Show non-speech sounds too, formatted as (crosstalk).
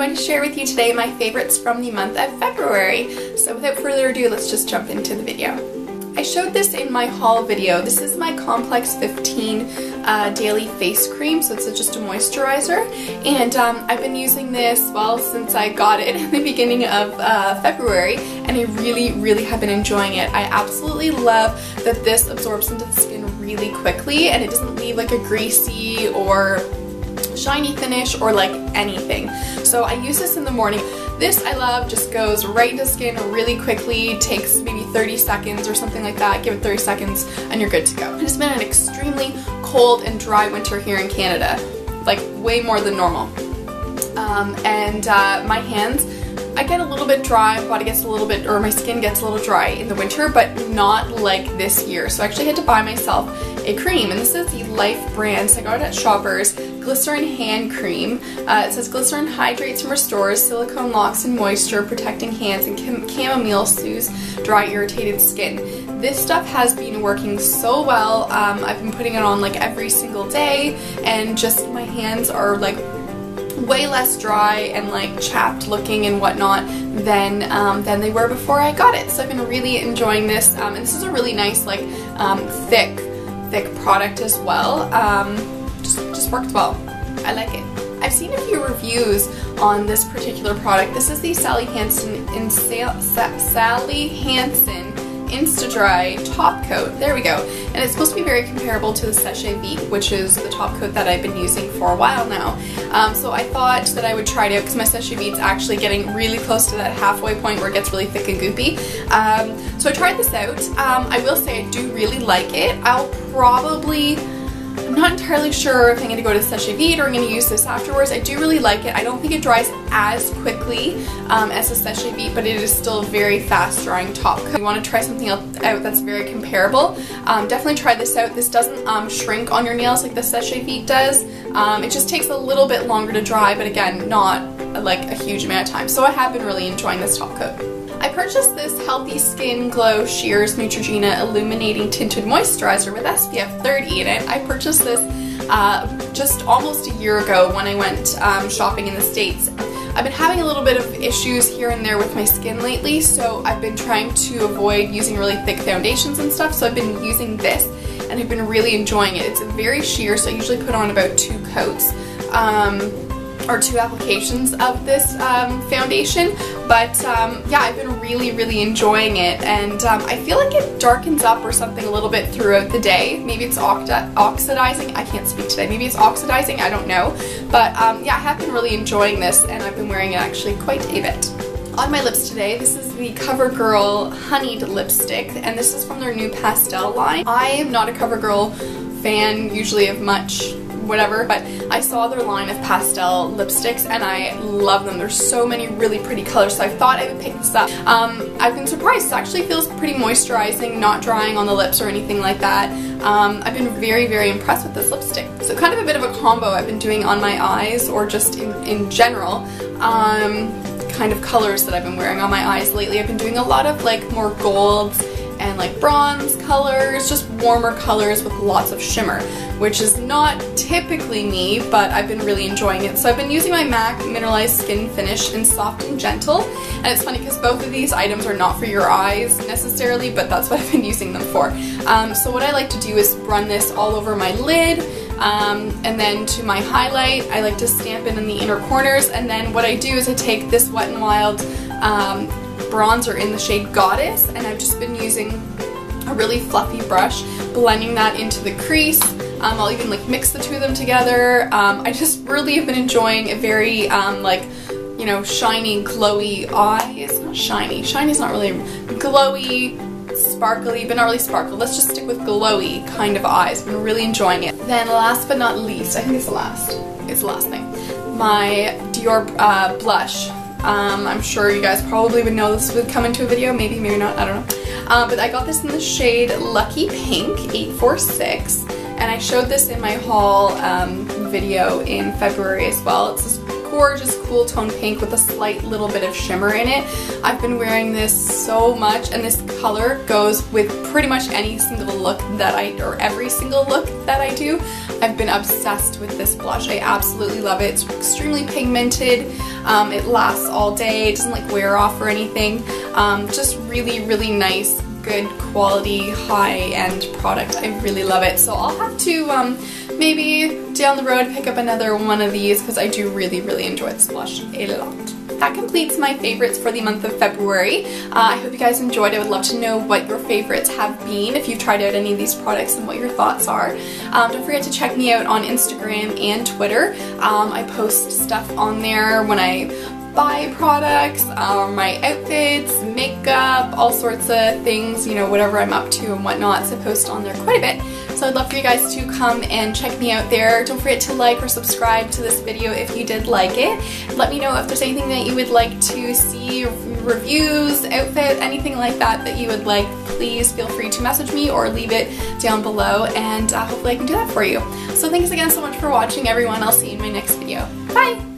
going to share with you today my favorites from the month of February. So without further ado, let's just jump into the video. I showed this in my haul video. This is my Complex 15 uh, Daily Face Cream, so it's just a moisturizer. And um, I've been using this, well, since I got it (laughs) in the beginning of uh, February, and I really, really have been enjoying it. I absolutely love that this absorbs into the skin really quickly, and it doesn't leave like a greasy or shiny finish or like anything. So I use this in the morning. This I love, just goes right into skin really quickly, takes maybe 30 seconds or something like that. Give it 30 seconds and you're good to go. It's been an extremely cold and dry winter here in Canada, like way more than normal. Um, and uh, my hands, I get a little bit dry, body gets a little bit, or my skin gets a little dry in the winter, but not like this year. So I actually had to buy myself a cream, and this is the Life brand. So I got it at Shoppers. Glycerin Hand Cream. Uh, it says glycerin hydrates and restores, silicone locks and moisture, protecting hands, and chamomile soothes dry, irritated skin. This stuff has been working so well. Um, I've been putting it on like every single day, and just my hands are like way less dry and like chapped looking and whatnot than um, than they were before I got it. So I've been really enjoying this, um, and this is a really nice like um, thick thick product as well. Just, just worked well. I like it. I've seen a few reviews on this particular product. This is the Sally Hansen in Sa Sa Sally Hansen Insta-Dry top coat. There we go. And it's supposed to be very comparable to the Seche Vite, which is the top coat that I've been using for a while now. Um, so I thought that I would try it out because my Seche Vite's actually getting really close to that halfway point where it gets really thick and goopy. Um, so I tried this out. Um, I will say I do really like it. I'll probably I'm not entirely sure if I'm going to go to Seche Vite or I'm going to use this afterwards. I do really like it. I don't think it dries as quickly um, as a Seche Vite, but it is still a very fast drying top coat. If you want to try something else out that's very comparable, um, definitely try this out. This doesn't um, shrink on your nails like the Seche Vite does. Um, it just takes a little bit longer to dry, but again, not like a huge amount of time. So I have been really enjoying this top coat. I purchased this Healthy Skin Glow Sheers Neutrogena Illuminating Tinted Moisturizer with SPF 30 in it. I purchased this uh, just almost a year ago when I went um, shopping in the States. I've been having a little bit of issues here and there with my skin lately, so I've been trying to avoid using really thick foundations and stuff, so I've been using this and I've been really enjoying it. It's very sheer, so I usually put on about two coats. Um, or two applications of this um, foundation but um, yeah I've been really really enjoying it. And um, I feel like it darkens up or something a little bit throughout the day. Maybe it's oxidizing. I can't speak today. Maybe it's oxidizing. I don't know. But um, yeah I have been really enjoying this and I've been wearing it actually quite a bit. On my lips today, this is the CoverGirl Honeyed Lipstick, and this is from their new pastel line. I am not a CoverGirl fan usually of much whatever, but I saw their line of pastel lipsticks and I love them. There's so many really pretty colors, so I thought I would pick this up. Um, I've been surprised. It actually feels pretty moisturizing, not drying on the lips or anything like that. Um, I've been very, very impressed with this lipstick. So kind of a bit of a combo I've been doing on my eyes or just in, in general. Um, kind of colors that I've been wearing on my eyes lately. I've been doing a lot of like more golds and like bronze colors, just warmer colors with lots of shimmer, which is not typically me, but I've been really enjoying it. So I've been using my MAC Mineralized Skin Finish in Soft and Gentle, and it's funny because both of these items are not for your eyes necessarily, but that's what (laughs) I've been using them for. Um, so what I like to do is run this all over my lid, um, and then to my highlight, I like to stamp it in the inner corners, and then what I do is I take this Wet n Wild um, bronzer in the shade Goddess and I've just been using a really fluffy brush, blending that into the crease. Um, I'll even like mix the two of them together. Um, I just really have been enjoying a very um, like, you know, shiny, glowy eye. It's not shiny. Shiny is not really glowy, sparkly, but not really sparkle. Let's just stick with glowy kind of eyes. I've been really enjoying it. Then last but not least, I think it's the last. It's the last thing. My Dior uh, blush um, I'm sure you guys probably would know this would come into a video, maybe, maybe not, I don't know. Um, but I got this in the shade Lucky Pink 846 and I showed this in my haul um, video in February as well. It's this gorgeous cool tone pink with a slight little bit of shimmer in it. I've been wearing this so much and this color goes with pretty much any single look that I, or every single look that I do. I've been obsessed with this blush. I absolutely love it. It's extremely pigmented. Um, it lasts all day. It doesn't like wear off or anything. Um, just really, really nice good quality high-end product. I really love it. So I'll have to um, maybe down the road pick up another one of these because I do really, really enjoy this blush a lot. That completes my favorites for the month of February. Uh, I hope you guys enjoyed. I would love to know what your favorites have been, if you've tried out any of these products and what your thoughts are. Um, don't forget to check me out on Instagram and Twitter. Um, I post stuff on there when I buy products, um, my outfits, makeup, all sorts of things, you know, whatever I'm up to and whatnot, so post on there quite a bit. So I'd love for you guys to come and check me out there. Don't forget to like or subscribe to this video if you did like it. Let me know if there's anything that you would like to see, reviews, outfit, anything like that that you would like. Please feel free to message me or leave it down below and uh, hopefully I can do that for you. So thanks again so much for watching everyone. I'll see you in my next video. Bye!